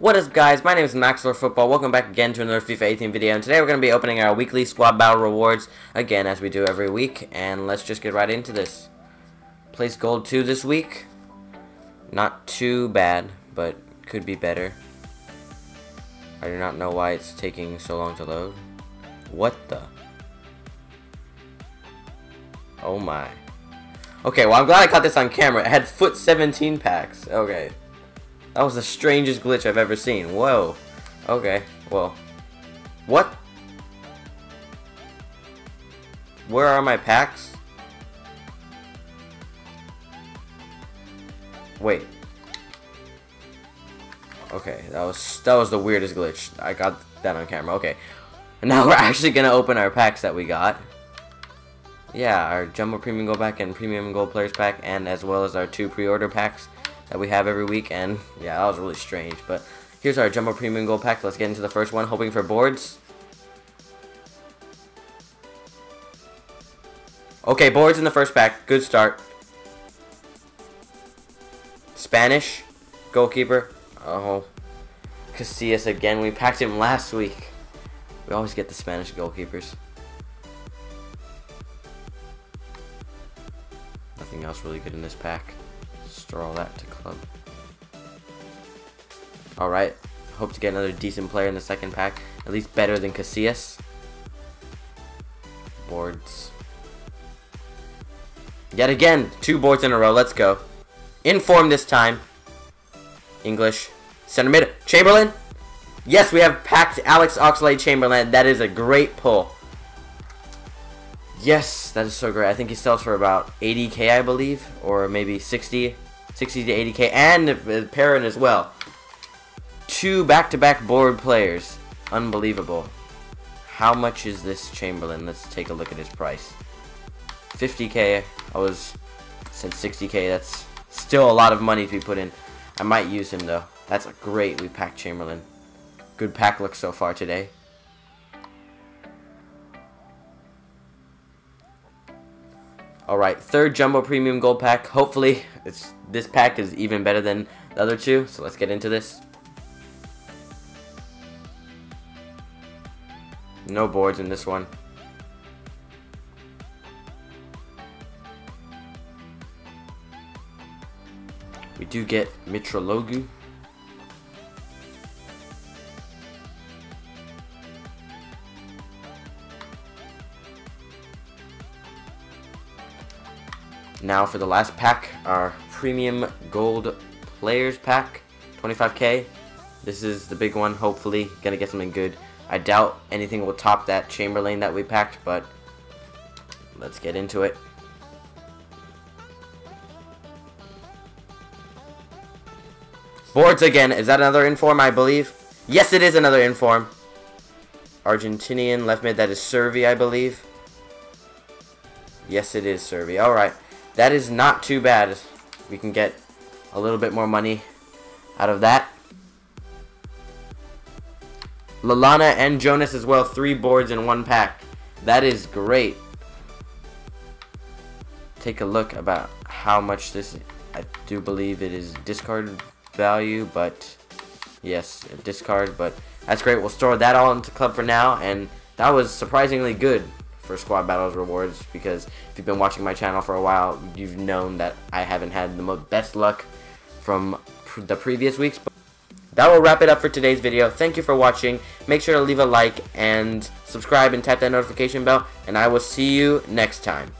What is up guys, my name is Maxlr Football, welcome back again to another FIFA 18 video, and today we're going to be opening our weekly squad battle rewards, again as we do every week, and let's just get right into this. Place gold 2 this week, not too bad, but could be better. I do not know why it's taking so long to load. What the? Oh my. Okay, well I'm glad I caught this on camera, it had FUT 17 packs, okay. That was the strangest glitch I've ever seen. Whoa. Okay, well. What? Where are my packs? Wait. Okay, that was that was the weirdest glitch. I got that on camera. Okay. Now we're actually gonna open our packs that we got. Yeah, our Jumbo Premium Gold Pack and Premium Gold Players Pack, and as well as our two pre-order packs that we have every week, and yeah, that was really strange. But here's our Jumbo Premium Gold Pack. Let's get into the first one, hoping for boards. Okay, boards in the first pack. Good start. Spanish goalkeeper. Oh, Casillas again. We packed him last week. We always get the Spanish goalkeepers. Nothing else really good in this pack. Store all that to club. Alright. Hope to get another decent player in the second pack. At least better than Casillas. Boards. Yet again, two boards in a row. Let's go. Inform this time. English. Center mid. Chamberlain. Yes, we have packed Alex Oxlade-Chamberlain. That is a great pull. Yes, that is so great. I think he sells for about 80k, I believe, or maybe 60, 60 to 80k, and Perrin as well. Two back-to-back -back board players. Unbelievable. How much is this Chamberlain? Let's take a look at his price. 50k. I was said 60k. That's still a lot of money to be put in. I might use him though. That's a great we packed Chamberlain. Good pack look so far today. Alright, third Jumbo Premium Gold Pack. Hopefully, it's this pack is even better than the other two. So let's get into this. No boards in this one. We do get Mitroglou. Now for the last pack, our Premium Gold Players Pack, 25k. This is the big one, hopefully. Gonna get something good. I doubt anything will top that Chamberlain that we packed, but let's get into it. Boards again. Is that another inform, I believe? Yes, it is another inform. Argentinian left mid. That is Servi, I believe. Yes, it is Servi. Alright. That is not too bad. We can get a little bit more money out of that. Lallana and Jonas as well. Three boards in one pack. That is great. Take a look about how much this... I do believe it is discard value, but yes, discard, but that's great. We'll store that all into club for now, and that was surprisingly good for squad battles rewards because if you've been watching my channel for a while, you've known that I haven't had the best luck from pr the previous weeks. But that will wrap it up for today's video. Thank you for watching. Make sure to leave a like and subscribe and tap that notification bell, and I will see you next time.